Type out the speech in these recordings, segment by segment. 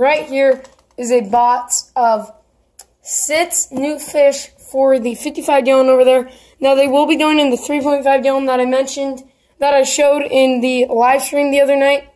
right here is a box of six new fish for the 55 gallon over there. Now they will be going in the 3.5 gallon that I mentioned, that I showed in the live stream the other night.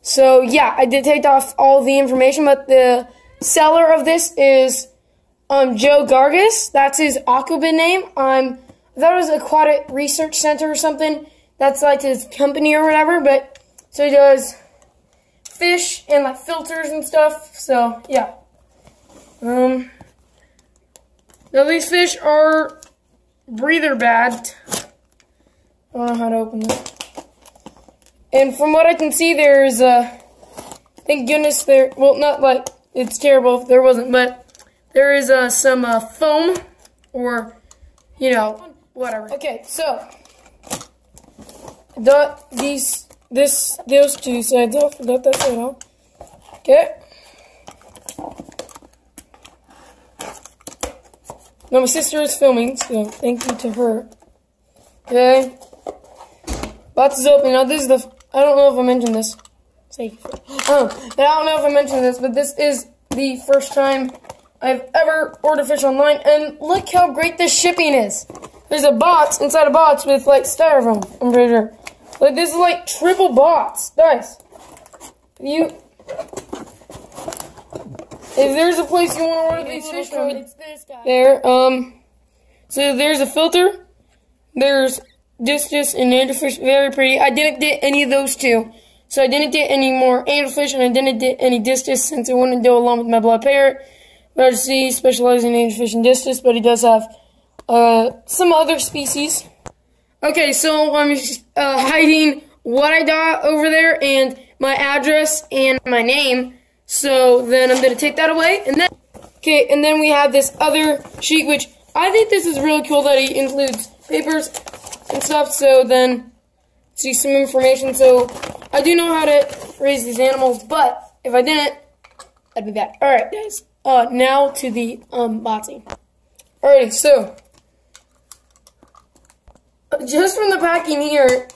So yeah, I did take off all the information, but the seller of this is um, Joe Gargas. That's his Aquabid name. Um, I thought it was Aquatic Research Center or something. That's like his company or whatever. But so he does fish and like filters and stuff. So yeah. Um. Now these fish are breather bagged. I don't know how to open this. And from what I can see, there's uh, thank goodness there. Well, not like it's terrible if there wasn't, but there is uh, some uh, foam or you know whatever. Okay, so the these this those two sides off. Got that side off. Okay. Now my sister is filming, so thank you to her. Okay. Box is open. Now this is the I don't know if I mentioned this. Say, oh, I don't know if I mentioned this, but this is the first time I've ever ordered fish online, and look how great this shipping is. There's a box inside a box with like styrofoam. I'm pretty sure. Like this is like triple box, guys. You, if there's a place you want to order these fish from, It's this guy. there. Um, so there's a filter. There's discus and angelfish, very pretty. I didn't get any of those two. So I didn't get any more angelfish and I didn't get any discus since I wanted to go along with my blood parrot. But see, specializing in angelfish and discus, but he does have uh, some other species. Okay, so I'm uh, hiding what I got over there and my address and my name. So then I'm gonna take that away, and then okay, and then we have this other sheet, which I think this is really cool that he includes papers and stuff. So then see some information. So I do know how to raise these animals, but if I didn't, I'd be back. All right, guys. Uh, now to the unboxing. Alrighty, so just from the packing here,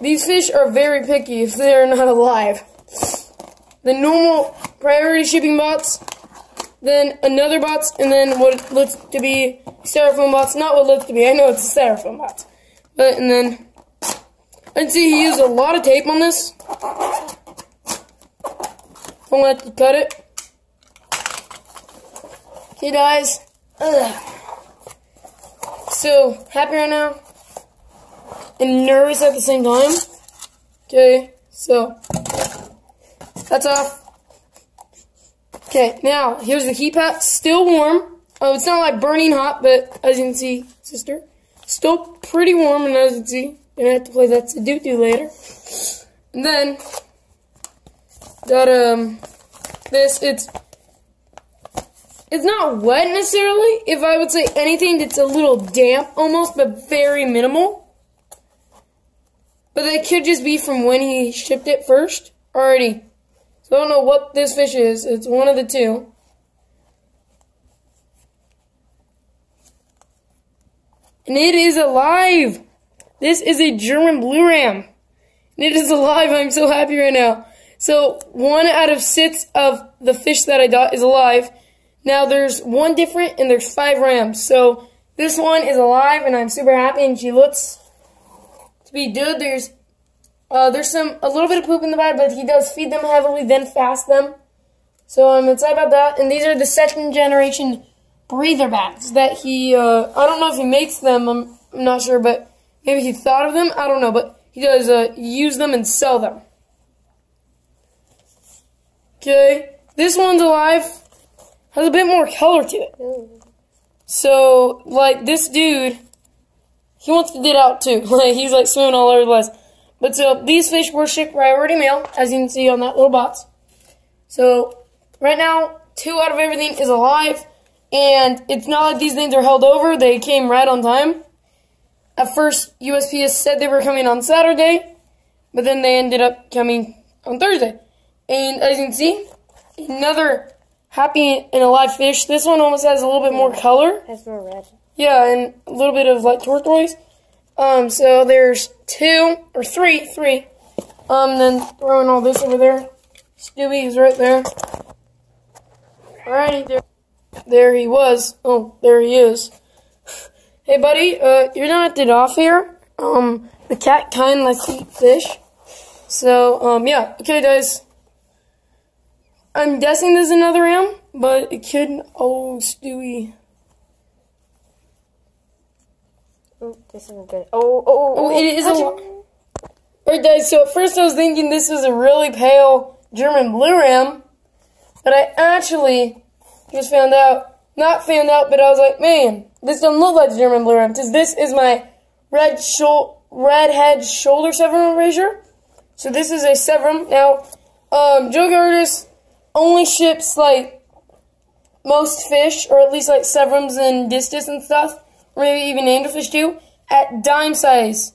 these fish are very picky if they are not alive. The normal priority shipping bots, then another box, and then what looks to be styrofoam bots. Not what looks to be. I know it's a styrofoam box, but and then I see he used a lot of tape on this. I'm gonna have to cut it. Okay, guys. Ugh. So happy right now and nervous at the same time. Okay, so that's off. Okay, now here's the heat pad. Still warm. Oh, it's not like burning hot, but as you can see, sister, still pretty warm. And as you can see, gonna have to play that Sudoku later. And then got um this. It's it's not wet necessarily. If I would say anything, it's a little damp almost, but very minimal. But that could just be from when he shipped it first. already. So I don't know what this fish is. It's one of the two. And it is alive. This is a German blue ram. And it is alive. I'm so happy right now. So one out of six of the fish that I got is alive. Now there's one different and there's five rams. So this one is alive and I'm super happy and she looks be good. There's uh, there's some a little bit of poop in the bag, but he does feed them heavily, then fast them. So I'm excited about that. And these are the second generation breather bags that he. Uh, I don't know if he makes them. I'm, I'm not sure, but maybe he thought of them. I don't know, but he does uh, use them and sell them. Okay, this one's alive. Has a bit more color to it. So, like, this dude, he wants to get out too. Like, he's like swimming all over the place. But so, these fish were shipped priority mail, as you can see on that little box. So, right now, two out of everything is alive. And it's not like these things are held over. They came right on time. At first, USPS said they were coming on Saturday. But then they ended up coming on Thursday. And as you can see, another happy and alive fish. This one almost has a little bit more color. Has more red. Yeah, and a little bit of like turquoise. Um, so there's two or three, three. Um, then throwing all this over there. Stewie is right there. Alrighty, there, there he was. Oh, there he is. Hey, buddy, uh, you're not at off here. Um, the cat kind likes to eat fish. So, um, yeah. Okay, guys. I'm guessing there's another ram, but it could. Oh, Stewie. This isn't good. Oh, oh, oh, Oh, it is a. touch lo- Alright, guys. So at first I was thinking this was a really pale German blue ram, but I actually just found out. Not found out, but I was like, man, this doesn't look like the German blue ram because this is my red shou- redhead shoulder severum erasure. So this is a severum. Now, um, Joe Curtis only ships like most fish, or at least like severums and discus and stuff, maybe even angelfish too, at dime size,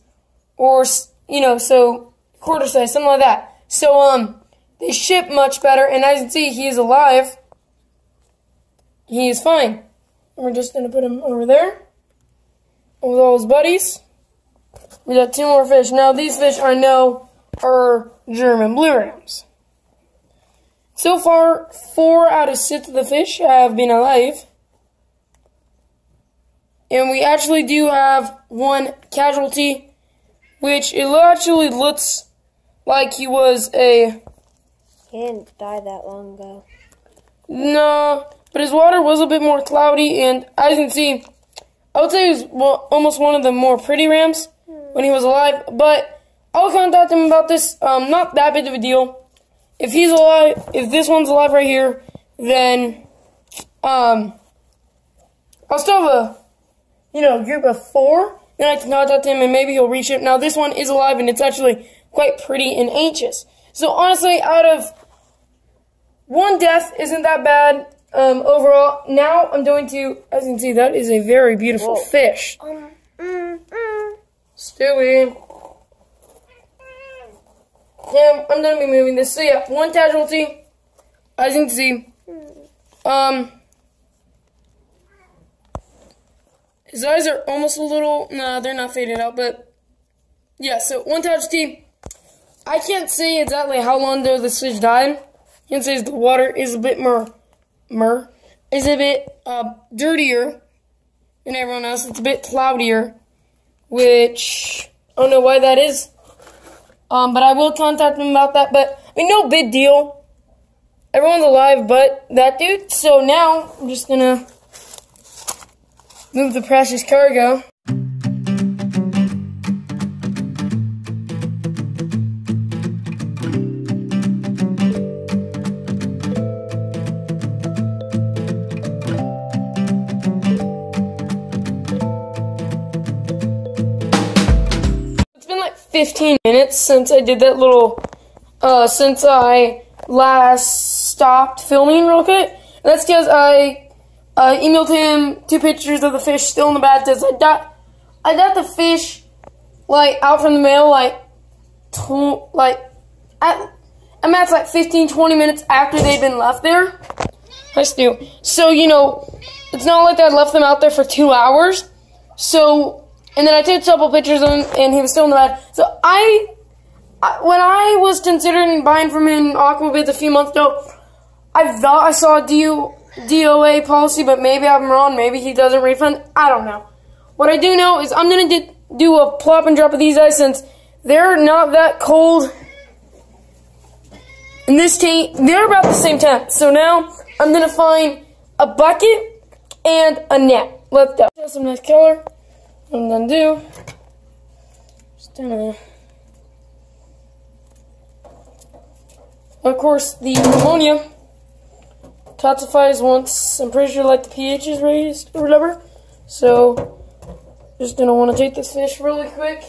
or you know, so quarter size, something like that. So um, they ship much better, and as you can see, he is alive. He is fine. We're just gonna put him over there with all his buddies. We got two more fish. Now these fish I know are German blue rams. So far, four out of six of the fish have been alive. And we actually do have one casualty, which it actually looks like he was a He didn't die that long ago. no, but his water was a bit more cloudy, and as you can see, I would say he was well, almost one of the more pretty rams when he was alive. But I'll contact him about this. Um, not that big of a deal. If he's alive, if this one's alive right here, then um, I'll still have a you know group of four. Then I can contact him, and maybe he'll reach it. Now this one is alive, and it's actually quite pretty and anxious. So honestly, out of one death isn't that bad um, overall. Now I'm going to, as you can see, that is a very beautiful Whoa. fish. Um, mm, mm. Stewie. Yeah, I'm gonna be moving this. So yeah, one casualty, as you can see. Um, his eyes are almost a little. Nah, they're not faded out, but yeah. So one casualty. I can't say exactly how long ago this fish died. I can say the water is a bit more, mer, is a bit uh, dirtier than everyone else. It's a bit cloudier which I don't know why that is. Um, but I will contact him about that. But I mean, no big deal. Everyone's alive, but that dude. So now I'm just gonna move the precious cargo. It's been like 15 minutes since I did that little, uh, since I last stopped filming. And that's because I, uh, emailed him two pictures of the fish still in the bathtub. I got, I got the fish, like, out from the mail, like, tw- like, at, and that's like 15, 20 minutes after they'd been left there. Hi, Stu. So, you know, it's not like I left them out there for two hours. So, and then I took a couple pictures of him, and he was still in the bed. So I, I when I was considering buying from him Aquabids a few months ago, I thought I saw a DO, DOA policy, but maybe I'm wrong. Maybe he doesn't refund. I don't know. What I do know is I'm gonna do a plop and drop of these guys since they're not that cold. In this tank, they're about the same temp. So now I'm gonna find a bucket and a net. Let's go. Just some nice color. I'm gonna do. Just gonna. Of course, the ammonia calcifies once I'm pretty sure like the pH is raised or whatever. So, just gonna want to take this fish really quick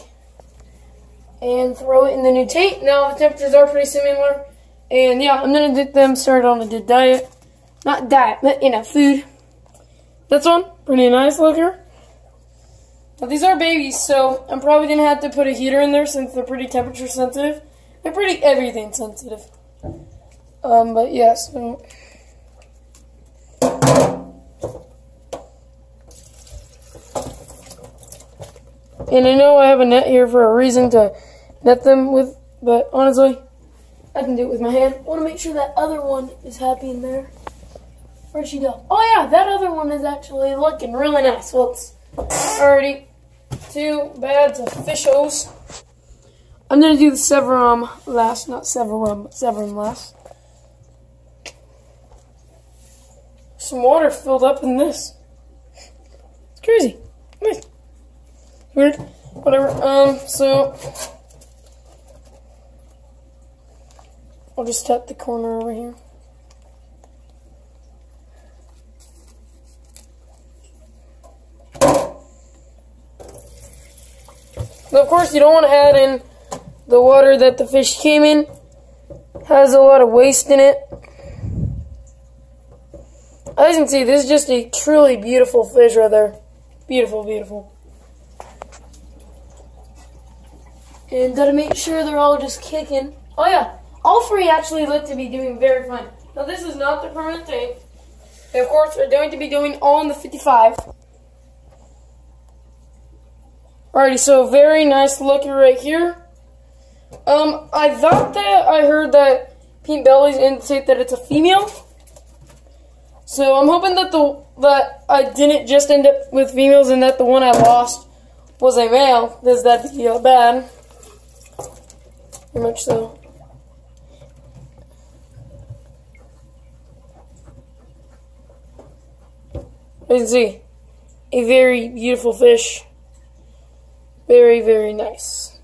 and throw it in the new tank. Now the temperatures are pretty similar, and yeah, I'm gonna get them started on a diet. Not diet, but you know, food. That's one, pretty nice looker. Now these are babies, so I'm probably gonna have to put a heater in there since they're pretty temperature sensitive. They're pretty everything sensitive. Um, but yeah, so And I know I have a net here for a reason to net them with, but honestly, I can do it with my hand. I want to make sure that other one is happy in there. Where'd she go? Oh yeah, that other one is actually looking really nice. Well, it's already two bags of fishos. I'm gonna do the severum last, not severum, but severum last. Some water filled up in this. It's crazy. Nice. Weird. Whatever. Um, so I'll just tap the corner over here. Now, of course, you don't want to add in the water that the fish came in. Has a lot of waste in it. As you can see, this is just a truly beautiful fish right there. Beautiful, beautiful. And gotta make sure they're all just kicking. Oh yeah, all three actually look to be doing very fine. Now this is not the permanent tank. They of course are going to be doing all in the 55. Alrighty, so very nice looking right here. Um, I thought that I heard that pink bellies indicate that it's a female. So I'm hoping that the that I didn't just end up with females and that the one I lost was a male. Does that feel bad? Much so. You see, a very beautiful fish. Very, very nice.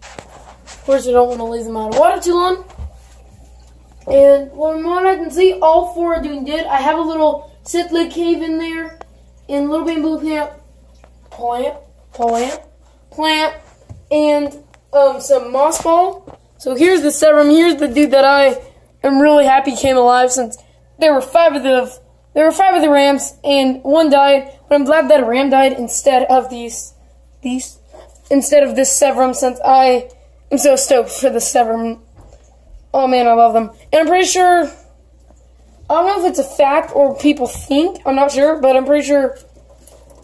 Of course, I don't want to leave them out of water too long. And from what I can see, all four are doing good. I have a little cichlids cave in there, and little bamboo plant, plant, plant, plant, and um, some moss ball. So here's the severum. Here's the dude that I am really happy came alive since there were five of the there were five of the rams and one died. But I'm glad that a ram died instead of these these instead of this severum since I am so stoked for the severum. Oh man, I love them. And I'm pretty sure I don't know if it's a fact or people think. I'm not sure, but I'm pretty sure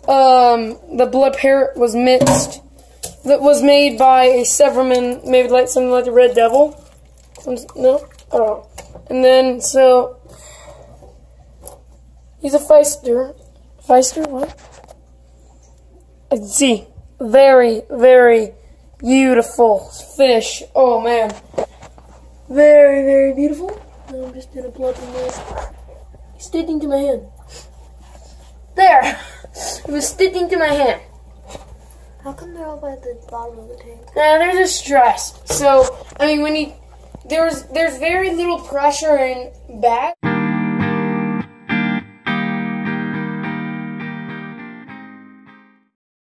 um, the blood parrot was mixed that was made by a severum, maybe like something like the Red Devil. No, don't. And then so he's a Feister. Feister, what? I see. Very, very beautiful fish. Oh man, very, very beautiful. Now I'm just gonna plug in this. Sticking to my hand. There. It was sticking to my hand. How come they're all by the bottom of the tank? Yeah, they're just stressed. So I mean, when you there's there's very little pressure in back.